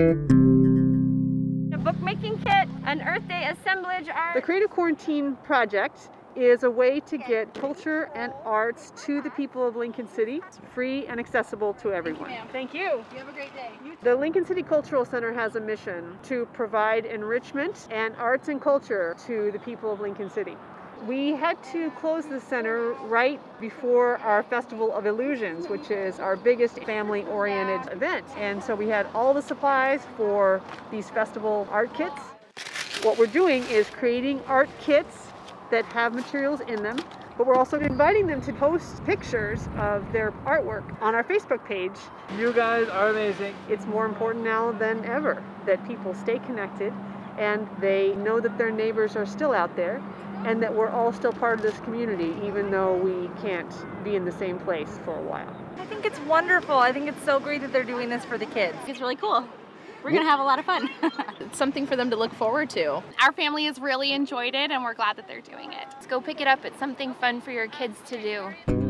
A bookmaking kit, an Earth Day assemblage art. The Creative Quarantine Project is a way to get culture and arts to the people of Lincoln City, it's free and accessible to everyone. Thank you. You have a great day. The Lincoln City Cultural Center has a mission to provide enrichment and arts and culture to the people of Lincoln City. We had to close the center right before our Festival of Illusions, which is our biggest family oriented event. And so we had all the supplies for these festival art kits. What we're doing is creating art kits that have materials in them, but we're also inviting them to post pictures of their artwork on our Facebook page. You guys are amazing. It's more important now than ever that people stay connected and they know that their neighbors are still out there and that we're all still part of this community even though we can't be in the same place for a while. I think it's wonderful. I think it's so great that they're doing this for the kids. It's really cool. We're gonna have a lot of fun. it's something for them to look forward to. Our family has really enjoyed it and we're glad that they're doing it. Let's go pick it up. It's something fun for your kids to do.